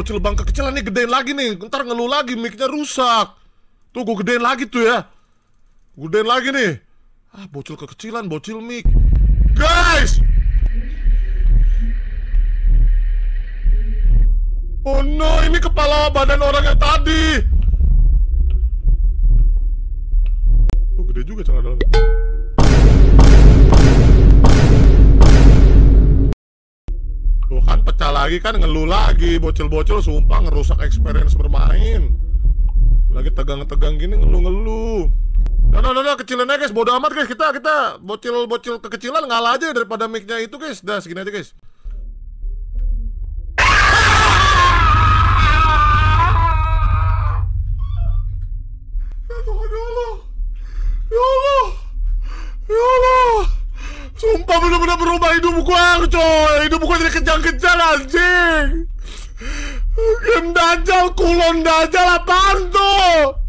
bocil bang kekecilan nih gedein lagi nih. Ntar ngeluh lagi mic-nya rusak. Tuh gue gedein lagi tuh ya. Gue gedein lagi nih. Ah, bocil kekecilan, bocil mic. Guys! Oh no, ini kepala badan orang yang tadi. Oh, gede juga celana dalam. Lagi kan ngeluh lagi bocil-bocil sumpah ngerusak experience bermain. Lagi tegang-tegang gini ngeluh-ngeluh. Nah, nah, nah, nah, kecilin aja guys, bodo amat guys kita kita bocil-bocil kekecilan ngalah aja daripada mic-nya itu guys. Dah segini aja guys. Ya Tuhan ya Allah. Ya Allah. Ya Allah. Sumpah bener-bener berubah hidup gua coy. Hidup gua jadi kejang-kejang anjing. Game dajal, kulon dajal apaan tuh